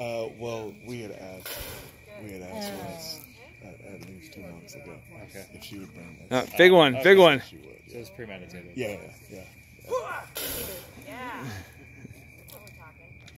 Uh, well, we had asked, we had asked once, at, at least two months ago, Okay. if she would bring Uh, big one, big one. She would. So was it's premeditated. yeah, yeah.